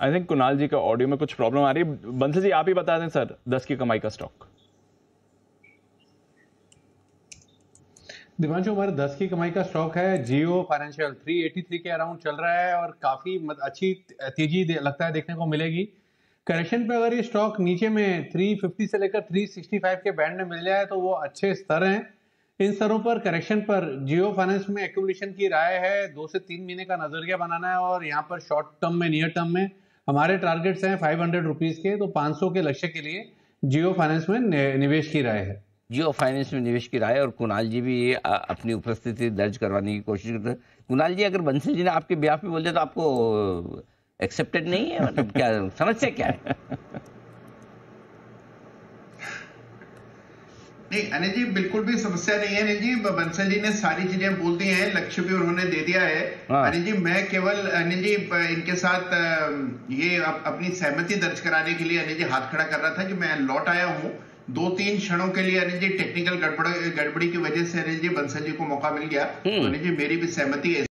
I think Kunal जी का audio में कुछ प्रॉब्लम आ रही है। बंसल जी, आप ही बता दें सर, दस की कमाई का स्टॉक दिवांशु हमारे दस की कमाई का स्टॉक है। जियो फाइनेंशियल 383 के अराउंड चल रहा है और काफ़ी अच्छी, तेज़ी लगता है देखने को मिलेगी। करेक्शन पे अगर ये स्टॉक नीचे में 350 से लेकर 365 के बैंड में मिल जाए तो वो अच्छे स्तर हैं। इन स्तरों पर करेक्शन पर जियो फाइनेंस में एक्यूमुलेशन की राय है। दो से तीन महीने का नज़रिया बनाना है और यहाँ पर शॉर्ट टर्म में नियर टर्म में हमारे टारगेट्स हैं फाइव हंड्रेड रुपीज़ के तो 500 के लक्ष्य के लिए जियो फाइनेंस में निवेश की राय है। जियो फाइनेंस में निवेश की राय और कुणाल जी भी ये अपनी उपस्थिति दर्ज करवाने की कोशिश करते हैं। कुणाल जी, अगर बंसल जी ने आपके ब्याह पे बोल दिया तो आपको एक्सेप्टेड नहीं है? मतलब क्या समस्या क्या है? नहीं अनिल जी बिल्कुल भी समस्या नहीं है। अनिल जी बंसल जी ने सारी चीज़ें बोल दी हैं लक्ष्य भी उन्होंने दे दिया है। हाँ। अनिल जी मैं केवल अनिल जी इनके साथ ये अपनी सहमति दर्ज कराने के लिए अनिल जी हाथ खड़ा कर रहा था कि मैं लौट आया हूँ। दो तीन क्षणों के लिए अनिल जी टेक्निकल गड़बड़ गड़बड़ी की वजह से अनिल जी बंसल जी को मौका मिल गया। तो अनिल जी मेरी भी सहमति है।